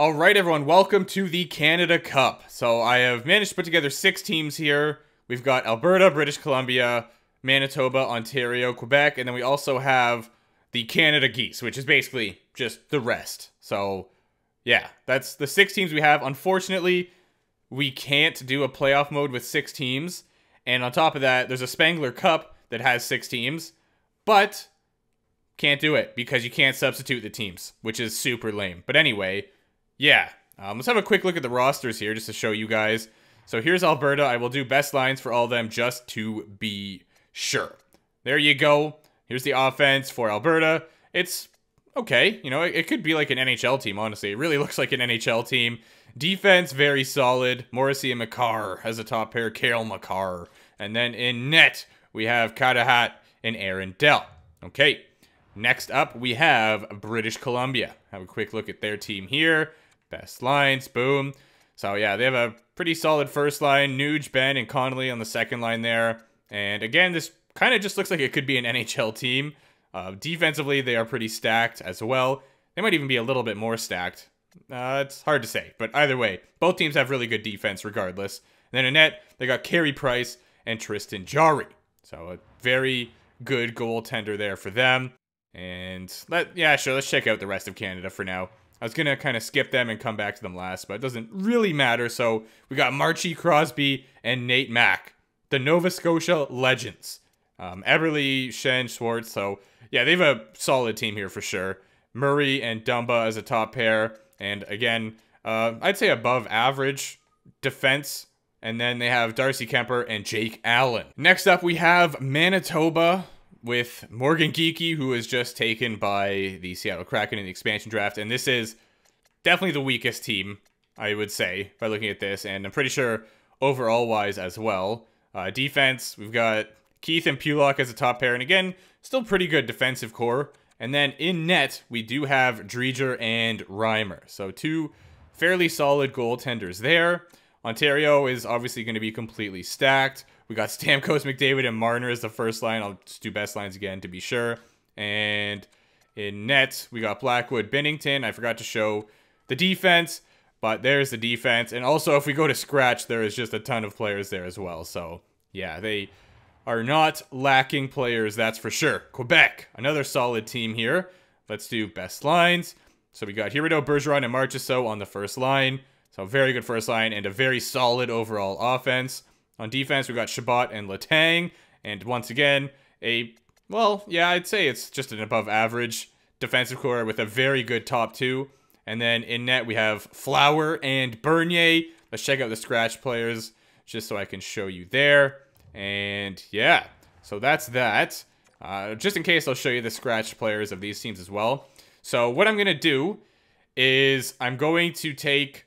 All right, everyone, welcome to the Canada Cup. So I have managed to put together six teams here. We've got Alberta, British Columbia, Manitoba, Ontario, Quebec, and then we also have the Canada Geese, which is basically just the rest. So yeah, that's the six teams we have. Unfortunately, we can't do a playoff mode with six teams. And on top of that, there's a Spengler Cup that has six teams, but can't do it because you can't substitute the teams, which is super lame. But anyway, yeah, um, let's have a quick look at the rosters here just to show you guys. So here's Alberta. I will do best lines for all of them just to be sure. There you go. Here's the offense for Alberta. It's okay. You know, it, it could be like an NHL team, honestly. It really looks like an NHL team. Defense, very solid. Morrissey and Makar as a top pair. Cale Makar. And then in net, we have Carter Hart and Aaron Dell. Okay, next up, we have British Columbia. Have a quick look at their team here. Best lines, boom. So yeah, they have a pretty solid first line. Nuge, Benn, and Connolly on the second line there. And again, this kind of just looks like it could be an NHL team. Uh, defensively, they are pretty stacked as well. They might even be a little bit more stacked. Uh, it's hard to say, but either way, both teams have really good defense regardless. And then in net, they got Carey Price and Tristan Jarry. So a very good goaltender there for them. And let yeah, sure, let's check out the rest of Canada for now. I was gonna kind of skip them and come back to them last, but it doesn't really matter. So we got Marchie Crosby and Nate Mack, the Nova Scotia Legends. Um, Eberle, Schenn, Schwartz. So yeah, they have a solid team here for sure. Murray and Dumba as a top pair, and again, uh, I'd say above average defense. And then they have Darcy Kuemper and Jake Allen. Next up, we have Manitoba with Morgan Geekie, who was just taken by the Seattle Kraken in the expansion draft. And this is definitely the weakest team, I would say, by looking at this. And I'm pretty sure overall wise as well. Uh, defense, we've got Keith and Pulock as a top pair. And again, still pretty good defensive core. And then in net, we do have Driedger and Reimer. So two fairly solid goaltenders there. Ontario is obviously going to be completely stacked. We got Stamkos, McDavid, and Marner as the first line. I'll just do best lines again to be sure. And in net, we got Blackwood, Binnington. I forgot to show the defense, but there's the defense. And also, if we go to scratch, there is just a ton of players there as well. So, yeah, they are not lacking players, that's for sure. Quebec, another solid team here. Let's do best lines. So we got Huberdeau, Bergeron, and Marchessault on the first line. So very good first line and a very solid overall offense. On defense, we've got Chabot and Letang. And once again, a, well, yeah, I'd say it's just an above average defensive core with a very good top two. And then in net, we have Flower and Bernier. Let's check out the scratch players just so I can show you there. And yeah, so that's that. Uh, just in case, I'll show you the scratch players of these teams as well. So what I'm going to do is I'm going to take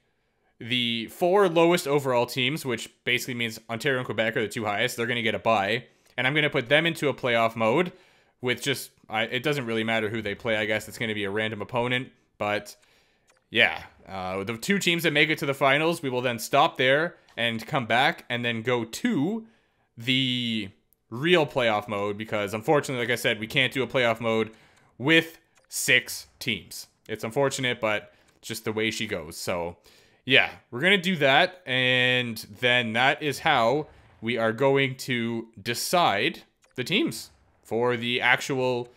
the four lowest overall teams, which basically means Ontario and Quebec are the two highest, they're going to get a bye. And I'm going to put them into a playoff mode with just, I, it doesn't really matter who they play. I guess it's going to be a random opponent. But yeah, uh, the two teams that make it to the finals, we will then stop there and come back and then go to the real playoff mode because unfortunately, like I said, we can't do a playoff mode with six teams. It's unfortunate, but just the way she goes. So yeah, we're going to do that. And then that is how we are going to decide the teams for the actual,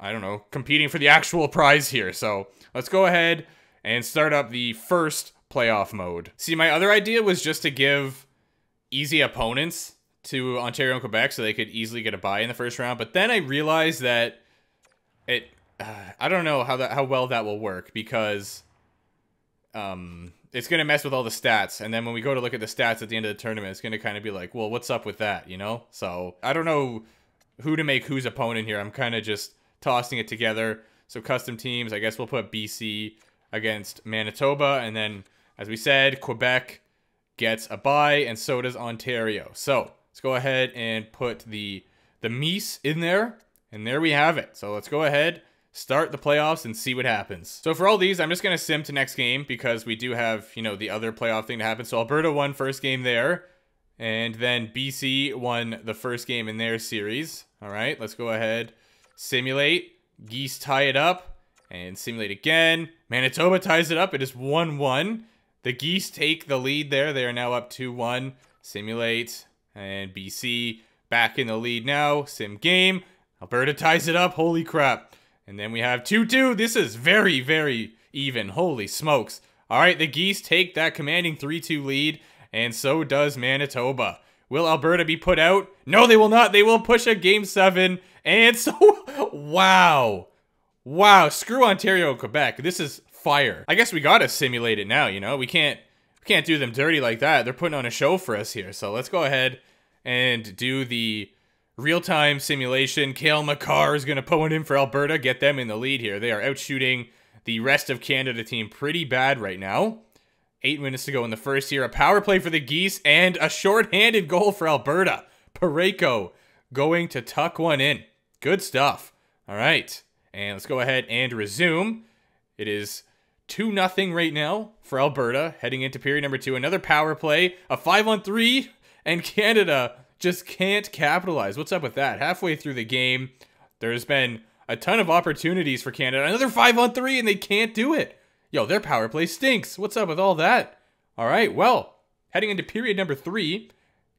I don't know, competing for the actual prize here. So let's go ahead and start up the first playoff mode. See, my other idea was just to give easy opponents to Ontario and Quebec so they could easily get a buy in the first round. But then I realized that it, uh, I don't know how that how well that will work because um it's going to mess with all the stats. And then when we go to look at the stats at the end of the tournament, it's going to kind of be like, well, what's up with that, you know? So I don't know who to make whose opponent here. I'm kind of just tossing it together. So custom teams, I guess we'll put BC against Manitoba. And then, as we said, Quebec gets a bye, and so does Ontario. So let's go ahead and put the, the Mies in there. And there we have it. So let's go ahead start the playoffs and see what happens. So for all these, I'm just going to sim to next game because we do have, you know, the other playoff thing to happen. So Alberta won first game there. And then BC won the first game in their series. All right, let's go ahead. Simulate. Geese tie it up. And simulate again. Manitoba ties it up. It is 1-1. The Geese take the lead there. They are now up 2-1. Simulate. And BC back in the lead now. Sim game. Alberta ties it up. Holy crap. And then we have 2-2. This is very, very even. Holy smokes. All right, the Geese take that commanding 3-2 lead, and so does Manitoba. Will Alberta be put out? No, they will not. They will push a game 7, and so... wow. Wow, screw Ontario Quebec. This is fire. I guess we gotta simulate it now, you know? We can't we can't do them dirty like that. They're putting on a show for us here. So let's go ahead and do the real-time simulation. Cale Makar is gonna put one in for Alberta, get them in the lead here. They are out shooting the rest of Canada team pretty bad right now. Eight minutes to go in the first here. A power play for the Geese and a short-handed goal for Alberta. Parayko going to tuck one in. Good stuff. All right. And let's go ahead and resume. It is 2 nothing right now for Alberta heading into period number two. Another power play, a 5 on 3, and Canada just can't capitalize. What's up with that? Halfway through the game, there's been a ton of opportunities for Canada. Another 5 on 3, and they can't do it. Yo, their power play stinks. What's up with all that? All right, well, heading into period number three,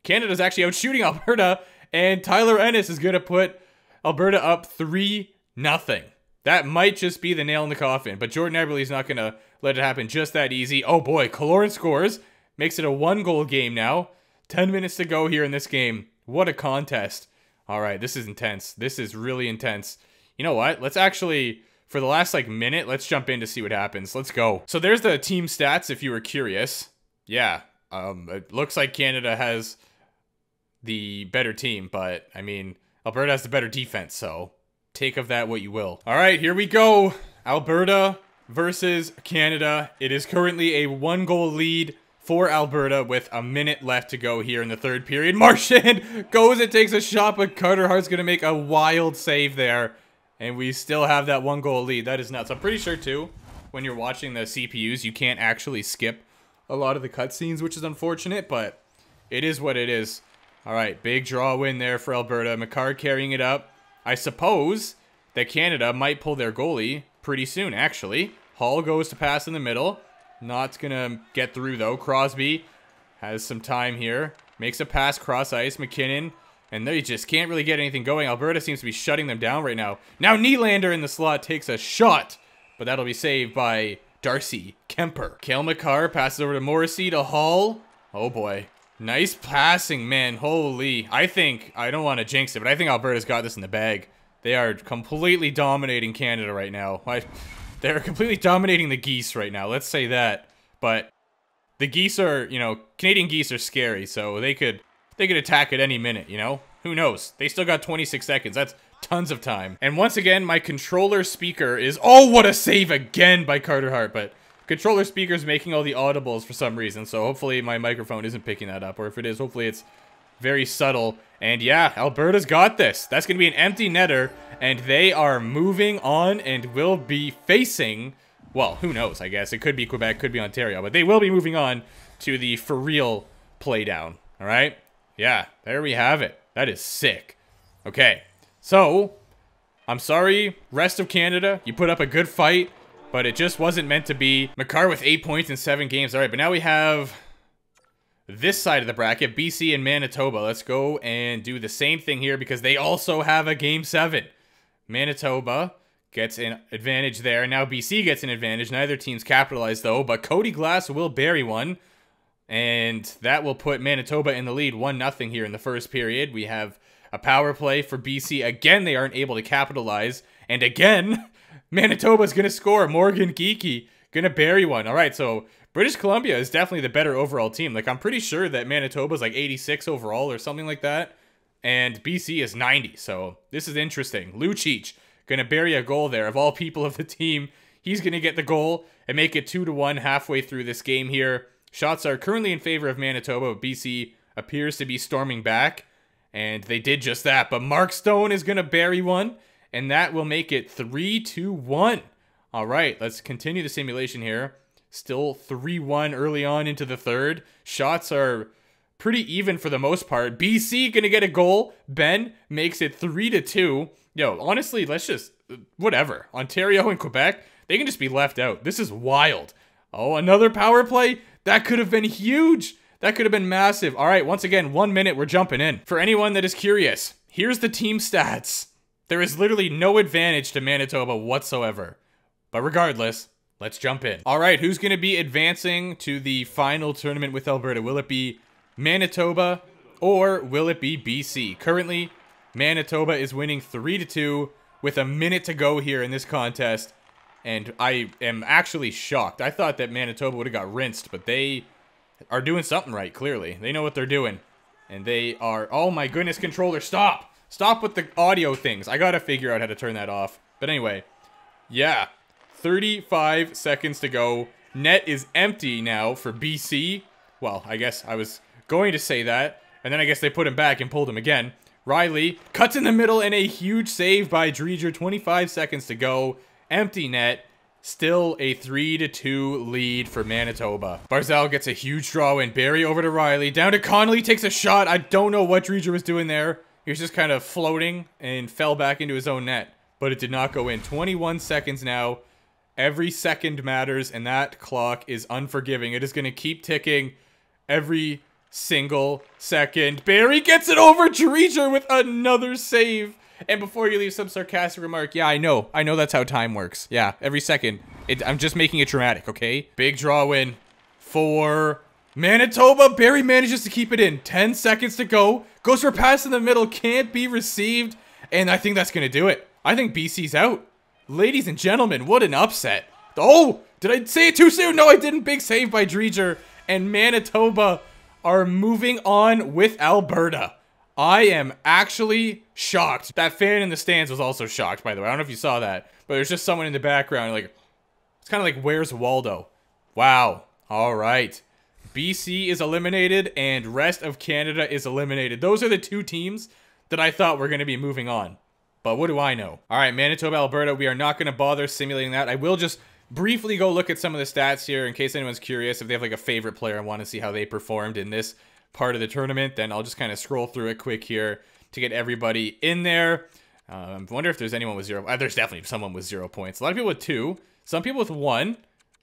Canada's actually out shooting Alberta, and Tyler Ennis is going to put Alberta up 3 nothing. That might just be the nail in the coffin, but Jordan Eberle's not going to let it happen just that easy. Oh boy, Killorn scores, makes it a one goal game now. 10 minutes to go here in this game. What a contest. All right, this is intense. This is really intense. You know what? Let's actually, for the last like minute, let's jump in to see what happens. Let's go. So there's the team stats if you were curious. Yeah, um, it looks like Canada has the better team, but I mean, Alberta has the better defense, so take of that what you will. All right, here we go. Alberta versus Canada. It is currently a one goal lead for Alberta with a minute left to go here in the third period. Marchand goes and takes a shot, but Carter Hart's going to make a wild save there. And we still have that one goal lead. That is nuts. I'm pretty sure, too, when you're watching the CPUs, you can't actually skip a lot of the cutscenes, which is unfortunate, but it is what it is. All right, big draw win there for Alberta. Makar carrying it up. I suppose that Canada might pull their goalie pretty soon, actually. Hall goes to pass in the middle. Not to get through, though. Crosby has some time here. Makes a pass cross ice. MacKinnon. And they just can't really get anything going. Alberta seems to be shutting them down right now. Now Nylander in the slot takes a shot. But that'll be saved by Darcy Kuemper. Cale Makar passes over to Morrissey to Hall. Oh boy. Nice passing, man. Holy. I think, I don't want to jinx it, but I think Alberta's got this in the bag. They are completely dominating Canada right now. I, they're completely dominating the geese right now. Let's say that. But the geese are, you know, Canadian geese are scary, so they could they could attack at any minute, you know? Who knows? They still got 26 seconds. That's tons of time. And once again, my controller speaker is... Oh, what a save again by Carter Hart, but controller speaker's making all the audibles for some reason, so hopefully my microphone isn't picking that up, or if it is, hopefully it's very subtle. And yeah, Alberta's got this. That's going to be an empty netter, and they are moving on and will be facing, well, who knows, I guess. It could be Quebec, could be Ontario, but they will be moving on to the for real playdown, all right? Yeah, there we have it. That is sick. Okay, so, I'm sorry, rest of Canada, you put up a good fight but it just wasn't meant to be. Makar with eight points in seven games. All right, but now we have this side of the bracket, BC and Manitoba. Let's go and do the same thing here because they also have a game seven. Manitoba gets an advantage there. Now BC gets an advantage. Neither team's capitalized though, but Cody Glass will bury one. And that will put Manitoba in the lead 1-0 here in the first period. We have a power play for BC. Again, they aren't able to capitalize. And again, Manitoba's going to score. Morgan Geekie going to bury one. All right, so British Columbia is definitely the better overall team. Like, I'm pretty sure that Manitoba's like 86 overall or something like that. And BC is 90. So this is interesting. Lucic going to bury a goal there. Of all people of the team, he's going to get the goal and make it 2 to 1 halfway through this game here. Shots are currently in favor of Manitoba, BC appears to be storming back. And they did just that. But Mark Stone is going to bury one and that will make it 3 to 1. All right, let's continue the simulation here. Still 3 1 early on into the third. Shots are pretty even for the most part. BC gonna get a goal. Benn makes it 3 to 2. Yo, honestly, let's just whatever. Ontario and Quebec, they can just be left out. This is wild. Oh, another power play? That could have been huge. That could have been massive. All right, once again, one minute, we're jumping in. For anyone that is curious, here's the team stats. There is literally no advantage to Manitoba whatsoever. But regardless, let's jump in. All right, who's going to be advancing to the final tournament with Alberta? Will it be Manitoba or will it be BC? Currently, Manitoba is winning 3 to 2 with a minute to go here in this contest. And I am actually shocked. I thought that Manitoba would have got rinsed, but they are doing something right, clearly. They know what they're doing. And they are... Oh my goodness, controller, stop! Stop with the audio things. I gotta figure out how to turn that off. But anyway, yeah. 35 seconds to go. Net is empty now for BC. Well, I guess I was going to say that. And then I guess they put him back and pulled him again. Riley cuts in the middle and a huge save by Driedger. 25 seconds to go. Empty net. Still a 3 to 2 lead for Manitoba. Barzal gets a huge draw in. Barrie over to Riley. Down to Connolly. Takes a shot. I don't know what Driedger was doing there. He was just kind of floating and fell back into his own net. But it did not go in. 21 seconds now. Every second matters, and that clock is unforgiving. It is going to keep ticking every single second. Barrie gets it over Driedger with another save. And before you leave some sarcastic remark, yeah, I know. I know that's how time works. Yeah, every second. It, I'm just making it dramatic, okay? Big draw win for Manitoba. Barrie manages to keep it in. 10 seconds to go. Goes for a pass in the middle. Can't be received. And I think that's going to do it. I think BC's out. Ladies and gentlemen, what an upset. Oh, did I say it too soon? No, I didn't. Big save by Driedger. And Manitoba are moving on with Alberta. I am actually shocked. That fan in the stands was also shocked, by the way. I don't know if you saw that, but there's just someone in the background, like, it's kind of like, where's Waldo? Wow. All right. BC is eliminated, and rest of Canada is eliminated. Those are the two teams that I thought were going to be moving on. But what do I know? All right, Manitoba, Alberta, we are not going to bother simulating that. I will just briefly go look at some of the stats here in case anyone's curious if they have like a favorite player and want to see how they performed in this part of the tournament, then I'll just kind of scroll through it quick here to get everybody in there. Um, I wonder if there's anyone with zero. Uh, there's definitely someone with zero points. A lot of people with two. Some people with one.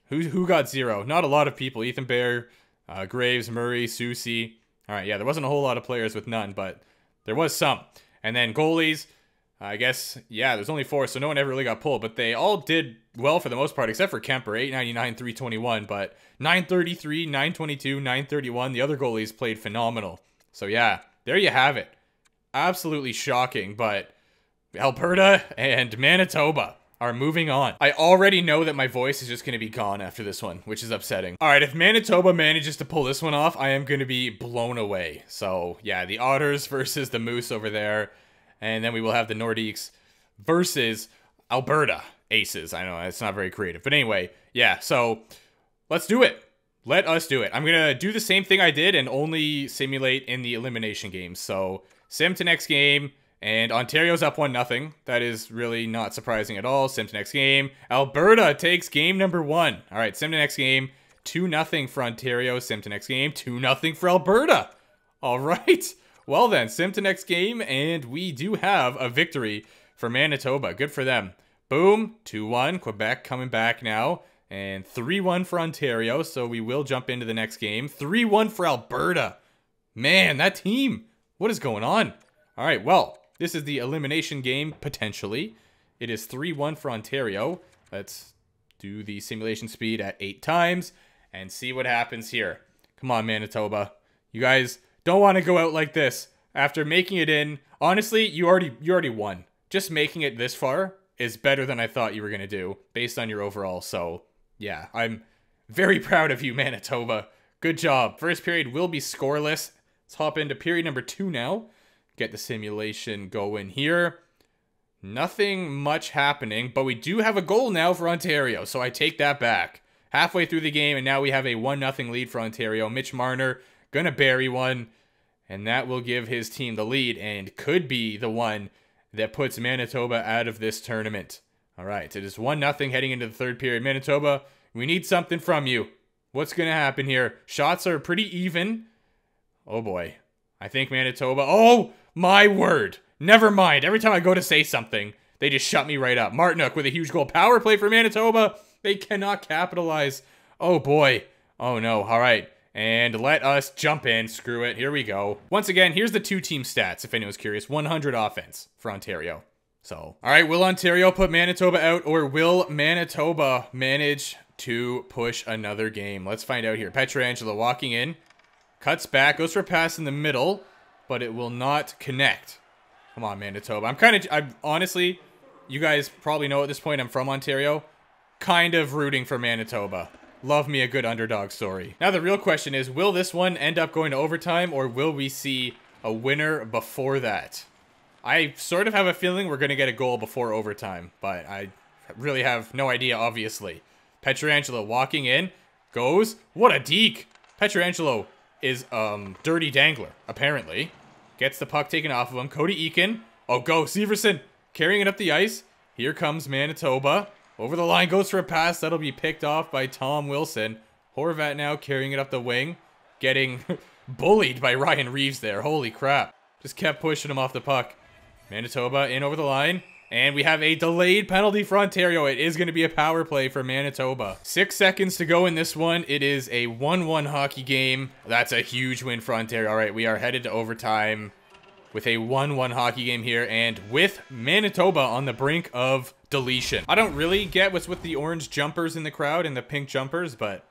Who who got zero? Not a lot of people. Ethan Bear, uh, Graves, Murray, Susie. All right, yeah, there wasn't a whole lot of players with none, but there was some. And then goalies. I guess, yeah, there's only four, so no one ever really got pulled, but they all did well for the most part, except for Kuemper, 899, 321, but 933, 922, 931. The other goalies played phenomenal. So yeah, there you have it. Absolutely shocking, but Alberta and Manitoba are moving on. I already know that my voice is just going to be gone after this one, which is upsetting. All right, if Manitoba manages to pull this one off, I am going to be blown away. So yeah, the Otters versus the Moose over there. And then we will have the Nordiques versus Alberta Aces. I know it's not very creative. But anyway, yeah, so let's do it. Let us do it. I'm going to do the same thing I did and only simulate in the elimination games. So sim to next game. And Ontario's up 1 nothing. That is really not surprising at all. Sim to next game. Alberta takes game number one. All right, sim to next game. 2 nothing for Ontario. Sim to next game. 2 nothing for Alberta. All right. Well then, sim to next game, and we do have a victory for Manitoba. Good for them. Boom, 2-1. Quebec coming back now. And 3-1 for Ontario, so we will jump into the next game. 3-1 for Alberta. Man, that team. What is going on? All right, well, this is the elimination game, potentially. It is 3-1 for Ontario. Let's do the simulation speed at 8 times and see what happens here. Come on, Manitoba. You guys don't want to go out like this. After making it in, honestly, you already you already won. Just making it this far is better than I thought you were going to do based on your overall. So, yeah, I'm very proud of you, Manitoba. Good job. First period will be scoreless. Let's hop into period number 2 now. Get the simulation going here. Nothing much happening, but we do have a goal now for Ontario, so I take that back. Halfway through the game, and now we have a 1-0 lead for Ontario. Mitch Marner Gonna bury one, and that will give his team the lead and could be the one that puts Manitoba out of this tournament. All right, it is 1 nothing heading into the third period. Manitoba, we need something from you. What's going to happen here? Shots are pretty even. Oh boy. I think Manitoba. Oh, my word. Never mind. Every time I go to say something, They just shut me right up. Martinook with a huge goal. Power play for Manitoba. They cannot capitalize. Oh boy. Oh no. All right. And let us jump in. Screw it. Here we go. Once again, here's the two team stats, if anyone's curious. 100 offense for Ontario. So, all right, will Ontario put Manitoba out or will Manitoba manage to push another game? Let's find out here. Pietrangelo walking in, cuts back, goes for a pass in the middle, but it will not connect. Come on, Manitoba. I'm kind of, I'm honestly, you guys probably know at this point I'm from Ontario, kind of rooting for Manitoba. Love me a good underdog story. Now the real question is, will this one end up going to overtime or will we see a winner before that? I sort of have a feeling we're going to get a goal before overtime, but I really have no idea, obviously. Pietrangelo walking in, goes, what a deke! Pietrangelo is, um, dirty dangler, apparently. Gets the puck taken off of him. Cody Eakin, oh go, Severson, carrying it up the ice. Here comes Manitoba. Over the line, goes for a pass. That'll be picked off by Tom Wilson. Horvat now carrying it up the wing. Getting bullied by Ryan Reaves there. Holy crap. Just kept pushing him off the puck. Manitoba in over the line. And we have a delayed penalty for Ontario. It is going to be a power play for Manitoba. Six seconds to go in this one. It is a 1-1 hockey game. That's a huge win for Ontario. All right, we are headed to overtime with a 1-1 hockey game here and with Manitoba on the brink of deletion. I don't really get what's with the orange jumpers in the crowd and the pink jumpers, but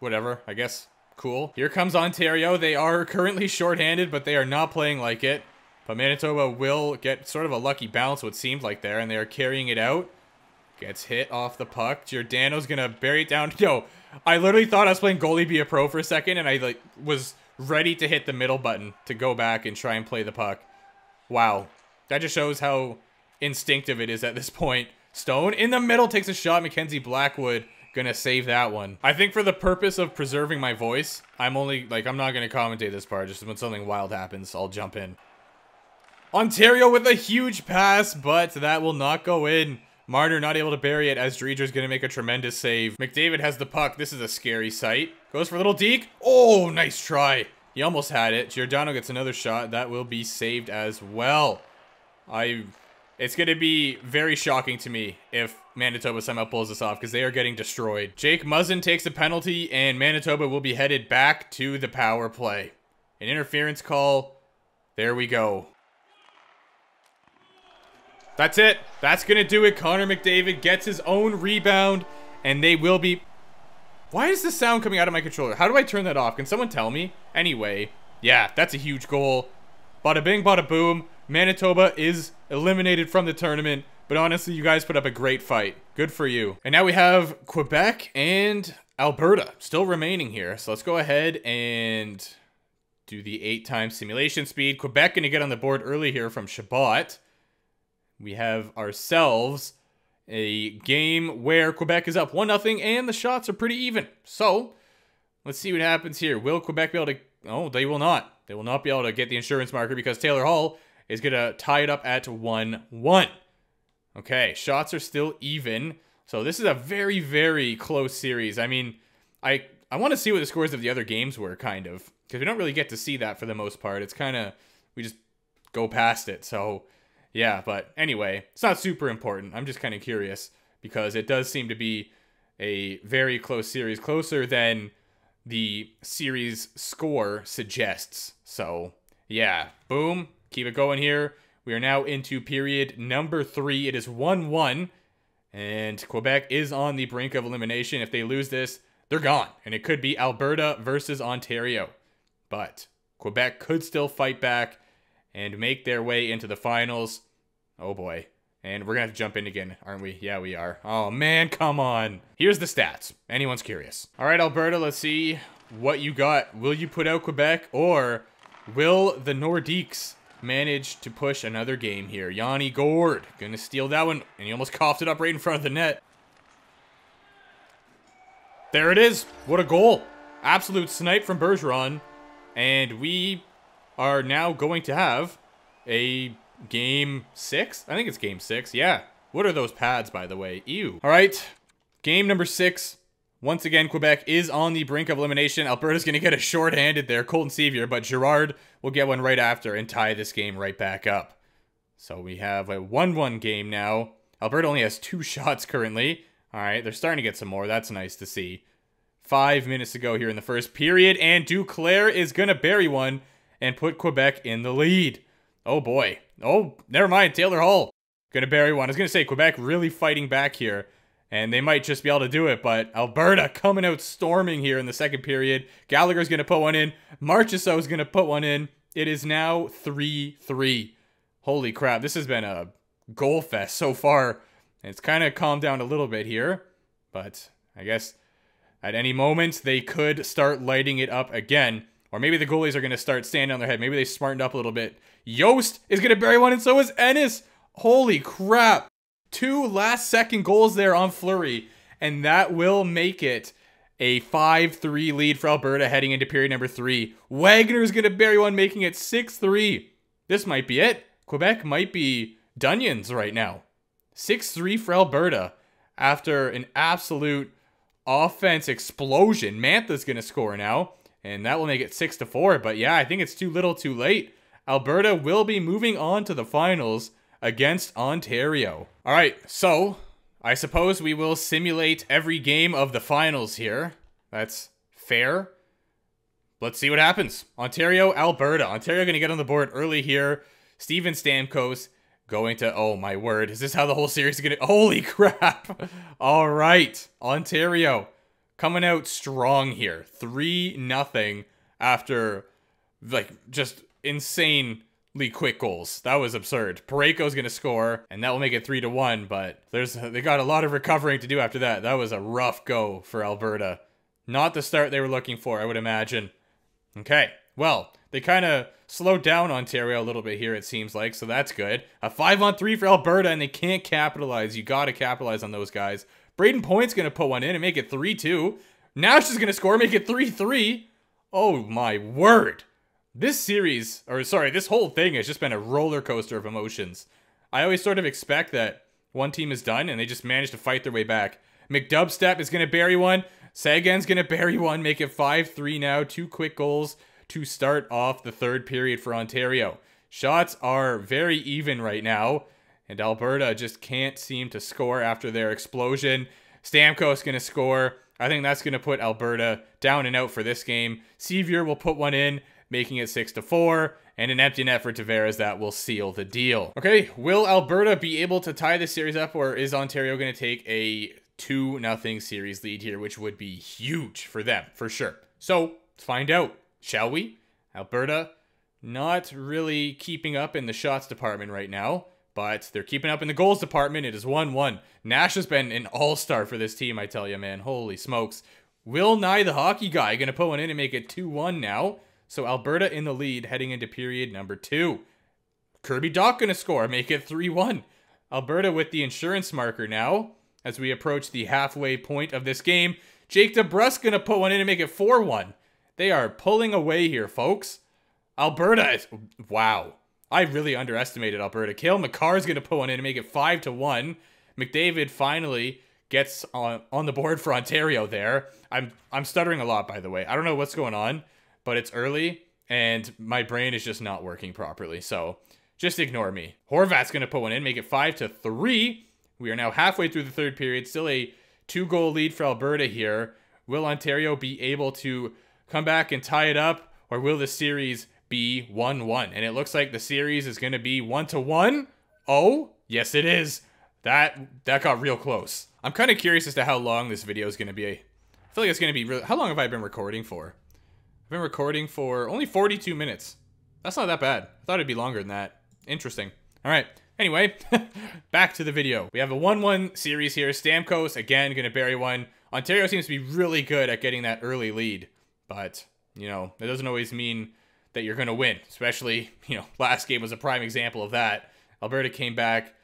whatever, I guess. Cool. Here comes Ontario. They are currently shorthanded, but they are not playing like it. But Manitoba will get sort of a lucky bounce, what seemed like there, and they are carrying it out. Gets hit off the puck. Giordano's gonna bury it down. Yo, I literally thought I was playing goalie be a pro for a second, and I like was ready to hit the middle button to go back and try and play the puck. Wow. That just shows how instinctive it is at this point. Stone in the middle takes a shot. Mackenzie Blackwood gonna save that one. I think for the purpose of preserving my voice, I'm only, like, I'm not gonna commentate this part. Just when something wild happens, I'll jump in. Ontario with a huge pass, but that will not go in. Marner not able to bury it as Driedger's going to make a tremendous save. McDavid has the puck. This is a scary sight. Goes for little Deke. Oh, nice try. He almost had it. Giordano gets another shot. That will be saved as well. I... It's going to be very shocking to me if Manitoba somehow pulls this off because they are getting destroyed. Jake Muzzin takes a penalty and Manitoba will be headed back to the power play. An interference call. There we go. That's it. That's going to do it. Connor McDavid gets his own rebound, and they will be... Why is the sound coming out of my controller? How do I turn that off? Can someone tell me? Anyway, yeah, that's a huge goal. Bada bing, bada boom. Manitoba is eliminated from the tournament, but honestly, you guys put up a great fight. Good for you. And now we have Quebec and Alberta still remaining here. So let's go ahead and do the eight times simulation speed. Quebec going to get on the board early here from Chabot we have ourselves a game where Quebec is up 1 0 and the shots are pretty even. So, let's see what happens here. Will Quebec be able to... Oh, they will not. They will not be able to get the insurance marker because Taylor Hall is going to tie it up at 1-1. Okay, shots are still even. So this is a very, very close series. I mean, I I want to see what the scores of the other games were, kind of. Because we don't really get to see that for the most part. It's kind of... We just go past it. So yeah, but anyway, it's not super important. I'm just kind of curious because it does seem to be a very close series, closer than the series score suggests. So, yeah, boom, keep it going here. We are now into period number three. It is 1 1, and Quebec is on the brink of elimination. If they lose this, they're gone, and it could be Alberta versus Ontario. But Quebec could still fight back and make their way into the finals. Oh boy. And we're gonna have to jump in again, aren't we? Yeah, we are. Oh man, come on. Here's the stats. Anyone's curious. All right, Alberta, let's see what you got. Will you put out Quebec or will the Nordiques manage to push another game here? Yanni Gourde gonna steal that one, and he almost coughed it up right in front of the net. There it is. What a goal. Absolute snipe from Bergeron. And we are now going to have a game six? I think it's game six. Yeah. What are those pads, by the way? Ew. All right. Game number six. Once again, Quebec is on the brink of elimination. Alberta's going to get a short-handed there, Colton Sceviour, but Girard will get one right after and tie this game right back up. So we have a 1 1 game now. Alberta only has two shots currently. All right, they're starting to get some more. That's nice to see. Five minutes to go here in the first period, and Duclair is going to bury one and put Quebec in the lead. Oh boy. Oh, never mind. Taylor Hall going to bury one. I was going to say Quebec really fighting back here, and they might just be able to do it, but Alberta coming out storming here in the second period. Gallagher's going to put one in. Marchessault is going to put one in. It is now 3 3. Holy crap. This has been a goal fest so far. It's kind of calmed down a little bit here, but I guess at any moment they could start lighting it up again. Or maybe the goalies are going to start standing on their head. Maybe they smartened up a little bit. Yost is going to bury one, and so is Ennis. Holy crap. Two last second goals there on Fleury, and that will make it a 5 3 lead for Alberta heading into period number three. Wagner is going to bury one, making it 6 3. This might be it. Quebec might be Dunions right now. 6 3 for Alberta after an absolute offense explosion. Mantha's going to score now, and that will make it 6 to 4. But yeah, I think it's too little too late. Alberta will be moving on to the finals against Ontario. All right, so I suppose we will simulate every game of the finals here. That's fair. Let's see what happens. Ontario, Alberta. Ontario going to get on the board early here. Steven Stamkos going to, oh my word, is this how the whole series is going to, holy crap. All right, Ontario coming out strong here. 3 nothing after like just insanely quick goals. That was absurd. Parayko's going to score, and that will make it 3 to 1, but there's they got a lot of recovering to do after that. That was a rough go for Alberta. Not the start they were looking for, I would imagine. Okay, well, they kind of slowed down Ontario a little bit here, it seems like, so that's good. A 5 on 3 for Alberta, and they can't capitalize. You got to capitalize on those guys. Brayden Point's going to put one in and make it 3 2. Nash is going to score, make it 3 3. Oh my word. This series, or sorry, this whole thing has just been a roller coaster of emotions. I always sort of expect that one team is done and they just manage to fight their way back. McDubstep is going to bury one. Sagan's going to bury one, make it 5-3 now. Two quick goals to start off the third period for Ontario. Shots are very even right now, and Alberta just can't seem to score after their explosion. Stamkos going to score. I think that's going to put Alberta down and out for this game. Sceviour will put one in making it 6 to 4, and an empty net for Tavares that will seal the deal. Okay, will Alberta be able to tie this series up, or is Ontario going to take a 2 nothing series lead here, which would be huge for them, for sure. So, let's find out, shall we? Alberta not really keeping up in the shots department right now, but they're keeping up in the goals department. It is 1-1. Nash has been an all-star for this team, I tell you, man. Holy smokes. Will Nye, the hockey guy, going to put one in and make it 2-1 now. So Alberta in the lead heading into period number two. Kirby Dach going to score, make it 3 1. Alberta with the insurance marker now as we approach the halfway point of this game. Jake DeBrusk going to put one in and make it 4 1. They are pulling away here, folks. Alberta is. Wow. I really underestimated Alberta. Cale Makar is going to put one in and make it 5 to 1. McDavid finally gets on, on the board for Ontario there. I'm I'm stuttering a lot, by the way. I don't know what's going on but it's early and my brain is just not working properly. So just ignore me. Horvat's going to put one in, make it 5 to 3. We are now halfway through the third period. Still a two goal lead for Alberta here. Will Ontario be able to come back and tie it up, or will the series be 1 1? And it looks like the series is going to be 1 to 1. Oh, yes, it is. That that got real close. I'm kind of curious as to how long this video is going to be. I feel like it's going to be real. How long have I been recording for? I've been recording for only 42 minutes. That's not that bad. I thought it'd be longer than that. Interesting. All right. Anyway, back to the video. We have a 1-1 series here. Stamkos, again, going to bury one. Ontario seems to be really good at getting that early lead. But, you know, it doesn't always mean that you're going to win. Especially, you know, last game was a prime example of that. Alberta came back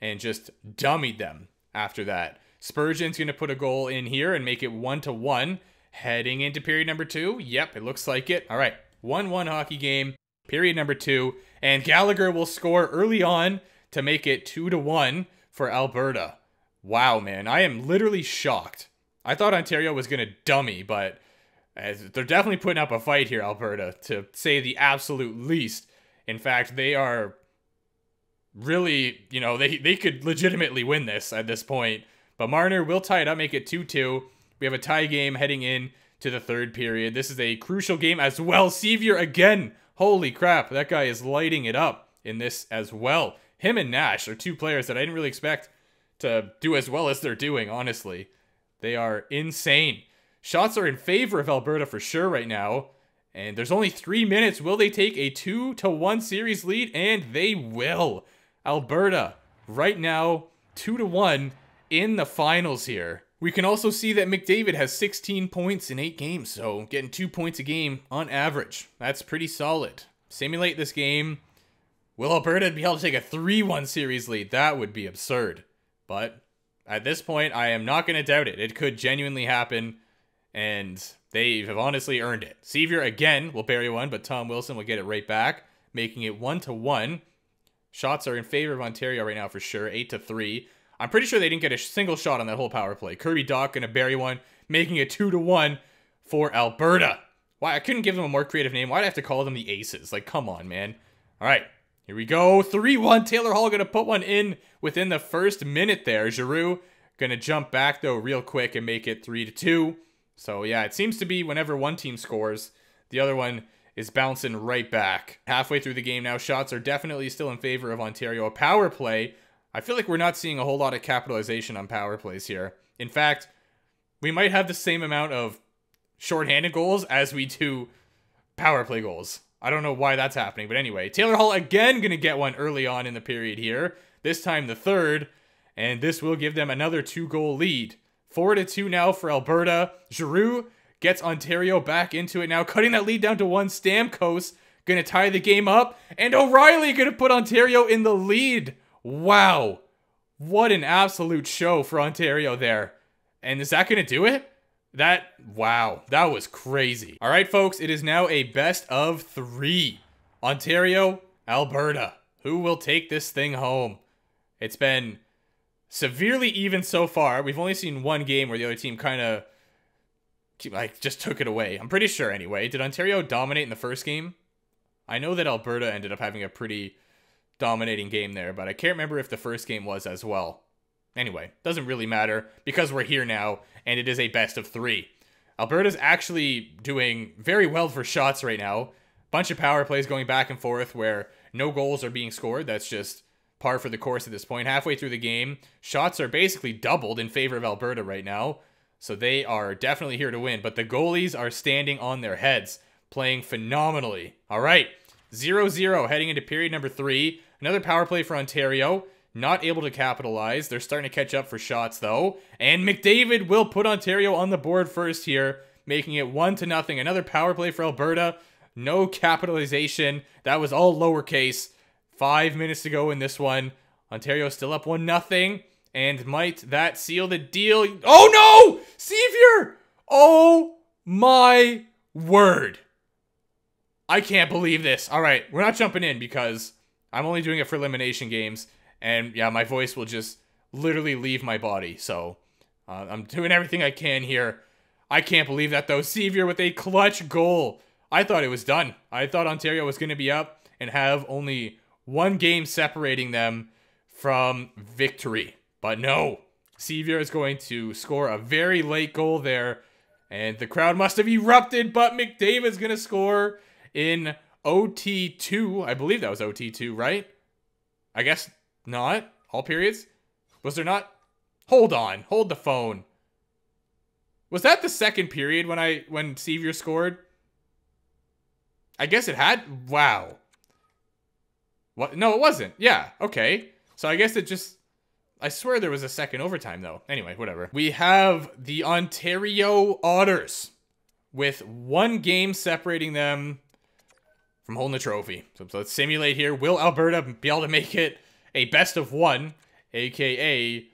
and just dummied them after that. Spurgeon's going to put a goal in here and make it 1 to one. Heading into period number two. Yep, it looks like it. All right, 1 1 hockey game, period number two. And Gallagher will score early on to make it 2 to 1 for Alberta. Wow, man. I am literally shocked. I thought Ontario was going to dummy, but they're definitely putting up a fight here, Alberta, to say the absolute least. In fact, they are really, you know, they, they could legitimately win this at this point. But Marner will tie it up, make it 2-2. We have a tie game heading in to the third period. This is a crucial game as well. Sceviour again. Holy crap, that guy is lighting it up in this as well. Him and Nash are two players that I didn't really expect to do as well as they're doing, honestly. They are insane. Shots are in favor of Alberta for sure right now. And there's only three minutes. Will they take a 2 to 1 series lead? And they will. Alberta, right now, 2 to 1 in the finals here. We can also see that McDavid has 16 points in 8 games, so getting 2 points a game on average. That's pretty solid. Simulate this game. Will Alberta be able to take a 3-1 series lead? That would be absurd. But at this point, I am not going to doubt it. It could genuinely happen, and they have honestly earned it. Sceviour again will bury one, but Tom Wilson will get it right back, making it 1 to 1. Shots are in favor of Ontario right now for sure, 8 to 3. I'm pretty sure they didn't get a single shot on that whole power play. Kirby going to bury one, making it 2 to 1 for Alberta. Why I couldn't give them a more creative name. Why'd I have to call them the Aces? Like, come on, man. All right, here we go. 3-1. Taylor Hall going to put one in within the first minute there. Giroux going to jump back, though, real quick and make it 3 to 2. So, yeah, it seems to be whenever one team scores, the other one is bouncing right back. Halfway through the game now, shots are definitely still in favor of Ontario. A power play I feel like we're not seeing a whole lot of capitalization on power plays here. In fact, we might have the same amount of shorthanded goals as we do power play goals. I don't know why that's happening, but anyway, Taylor Hall again going to get one early on in the period here. This time the third, and this will give them another two-goal lead. 4 to 2 now for Alberta. Giroux gets Ontario back into it now, cutting that lead down to one. Stamkos to tie the game up, and O'Reilly to put Ontario in the lead. Wow. What an absolute show for Ontario there. And is that to do it? That, wow, that was crazy. All right, folks, it is now a best of three. Ontario, Alberta. Who will take this thing home? It's been severely even so far. We've only seen one game where the other team kind of like just took it away. I'm pretty sure anyway. Did Ontario dominate in the first game? I know that Alberta ended up having a pretty dominating game there, but I can't remember if the first game was as well. Anyway, doesn't really matter because we're here now and it is a best of three. Alberta's actually doing very well for shots right now. Bunch of power plays going back and forth where no goals are being scored. That's just par for the course at this point. Halfway through the game, shots are basically doubled in favor of Alberta right now. So they are definitely here to win. But the goalies are standing on their heads, playing phenomenally. All right, 0-0 heading into period number three. Another power play for Ontario. Not able to capitalize. They're starting to catch up for shots, though. And McDavid will put Ontario on the board first here, making it 1 to nothing. Another power play for Alberta. No capitalization. That was all lowercase. Five minutes to go in this one. Ontario still up 1 nothing. And might that seal the deal? Oh no! Sceviour! Oh my word. I can't believe this. All right, we're not jumping in because I'm only doing it for elimination games. And yeah, my voice will just literally leave my body. So uh, I'm doing everything I can here. I can't believe that though. Sceviour with a clutch goal. I thought it was done. I thought Ontario was going to be up and have only one game separating them from victory. But no, Sceviour is going to score a very late goal there. And the crowd must have erupted, but McDavid's going to score in OT2. I believe that was OT2, right? I guess not. All periods? Was there not? Hold on. Hold the phone. Was that the second period when I when Sceviour scored? I guess it had. Wow. What? No, it wasn't. Yeah. Okay. So I guess it just. I swear there was a second overtime though. Anyway, whatever. We have the Ontario Otters with one game separating them from holding the trophy. So, so let's simulate here. Will Alberta be able to make it a best of one, aka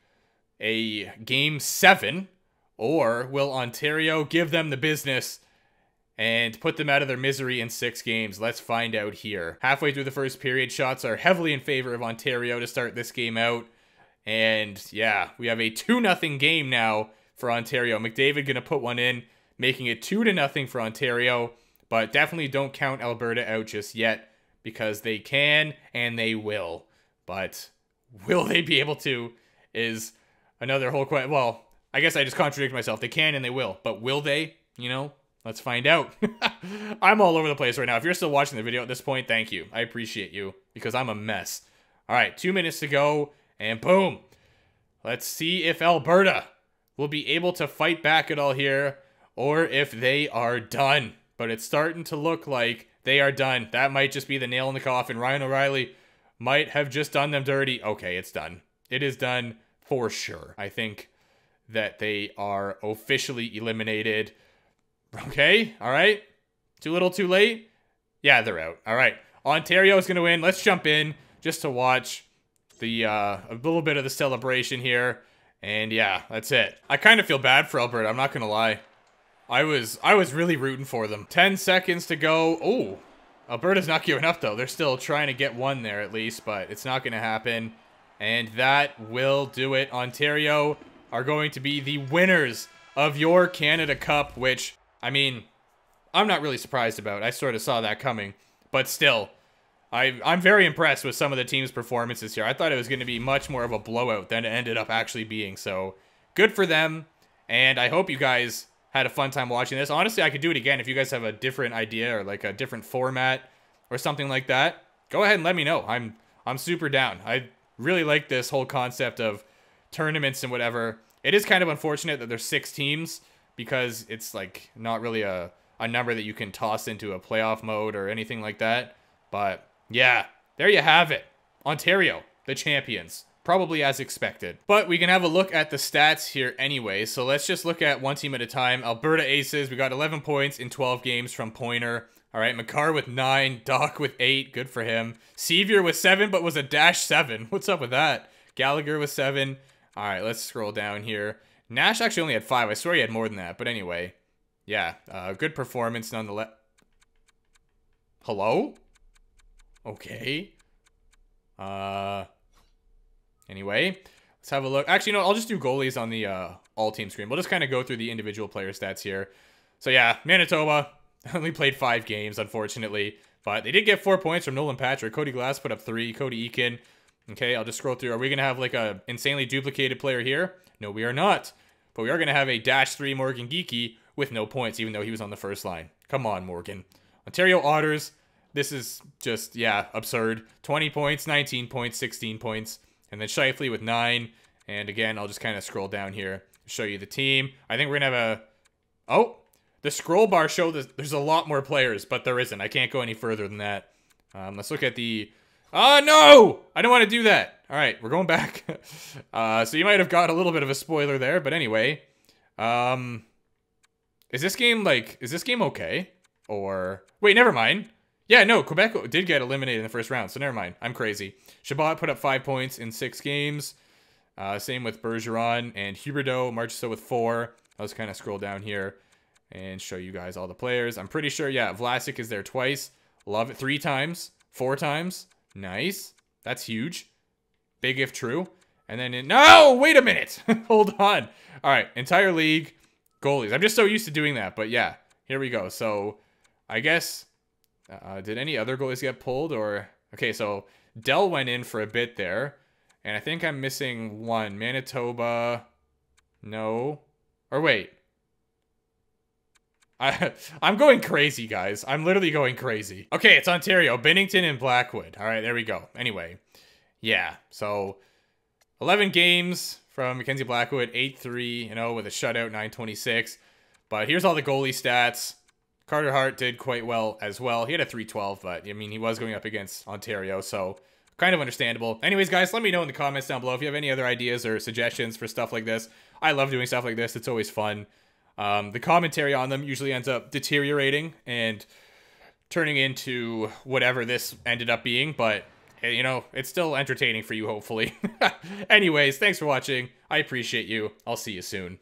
a game seven, or will Ontario give them the business and put them out of their misery in six games? Let's find out here. Halfway through the first period, shots are heavily in favor of Ontario to start this game out. And yeah, we have a 2 0 game now for Ontario. McDavid going to put one in, making it 2 to nothing for Ontario. But definitely don't count Alberta out just yet because they can and they will. but will they be able to? Is another whole question. Well, I guess I just contradict myself. They can and they will, but will they? You know, let's find out. I'm all over the place right now. If you're still watching the video at this point, thank you. I appreciate you because I'm a mess. All right, two minutes to go, and boom. Let's see if Alberta will be able to fight back at all here or if they are done. But it's starting to look like they are done. That might just be the nail in the coffin. Ryan O'Reilly might have just done them dirty. Okay, it's done. It is done for sure. I think that they are officially eliminated. Okay, all right. Too little, too late? Yeah, they're out. All right. Ontario is going to win. Let's jump in just to watch the uh, a little bit of the celebration here. And yeah, that's it. I kind of feel bad for Alberta. I'm not going to lie. I was I was really rooting for them. 10 seconds to go. Oh, Alberta's not giving up, though. They're still trying to get one there at least, but it's not going to happen. And that will do it. Ontario are going to be the winners of your Canada Cup, which, I mean, I'm not really surprised about. It. I sort of saw that coming. But still, I, I'm very impressed with some of the team's performances here. I thought it was going to be much more of a blowout than it ended up actually being. So, good for them. And I hope you guys had a fun time watching this. Honestly, I could do it again if you guys have a different idea or like a different format or something like that. Go ahead and let me know. I'm I'm super down. I really like this whole concept of tournaments and whatever. It is kind of unfortunate that there's six teams because it's like not really a, a number that you can toss into a playoff mode or anything like that. But yeah, there you have it. Ontario, the champions. Probably as expected. But we can have a look at the stats here anyway. So let's just look at one team at a time. Alberta Aces, we got 11 points in 12 games from Pointer. All right, Makar with 9, Doc with 8, good for him. Sceviour with 7, but was a dash 7. What's up with that? Gallagher with 7. All right, let's scroll down here. Nash actually only had 5. I swear he had more than that. But anyway, yeah, uh, good performance nonetheless. Hello? Okay. Uh... Anyway, let's have a look. Actually, no, I'll just do goalies on the uh, all-team screen. We'll just kind of go through the individual player stats here. So yeah, Manitoba only played five games, unfortunately. But they did get four points from Nolan Patrick. Cody Glass put up three. Cody Eakin. Okay, I'll just scroll through. Are we going to have like a insanely duplicated player here? No, we are not. But we are going to have a dash three Morgan Geekie with no points, even though he was on the first line. Come on, Morgan. Ontario Otters. This is just, yeah, absurd. 20 points, 19 points, 16 points. And then Scheifele with nine. And again, I'll just kind of scroll down here, show you the team. I think we're going to have a... Oh, the scroll bar show that there's a lot more players, but there isn't. I can't go any further than that. Um, let's look at the... Oh, no! I don't want to do that. All right, we're going back. uh, so you might have got a little bit of a spoiler there, but anyway. Um, is this game, like, is this game okay? Or... Wait, never mind. Yeah, no, Quebec did get eliminated in the first round, so never mind. I'm crazy. Chabot put up five points in six games. Uh, same with Bergeron and Huberdeau. Marchessault with four. I'll just kind of scroll down here and show you guys all the players. I'm pretty sure, yeah, Vlasic is there twice. Love it. Three times. Four times. Nice. That's huge. Big if true. And then, in, no, wait a minute. Hold on. All right, entire league, goalies. I'm just so used to doing that, but yeah, here we go. So I guess uh, did any other goalies get pulled or... Okay, so Dell went in for a bit there. And I think I'm missing one. Manitoba... No. Or wait. I, I'm going crazy, guys. I'm literally going crazy. Okay, it's Ontario. Binnington, and Blackwood. All right, there we go. Anyway. Yeah, so... 11 games from Mackenzie Blackwood. 8-3, you know, with a shutout, 926. But here's all the goalie stats. Carter Hart did quite well as well. He had a 312, but I mean, he was going up against Ontario, so kind of understandable. Anyways, guys, let me know in the comments down below if you have any other ideas or suggestions for stuff like this. I love doing stuff like this. It's always fun. Um, the commentary on them usually ends up deteriorating and turning into whatever this ended up being, but you know, it's still entertaining for you, hopefully. Anyways, thanks for watching. I appreciate you. I'll see you soon.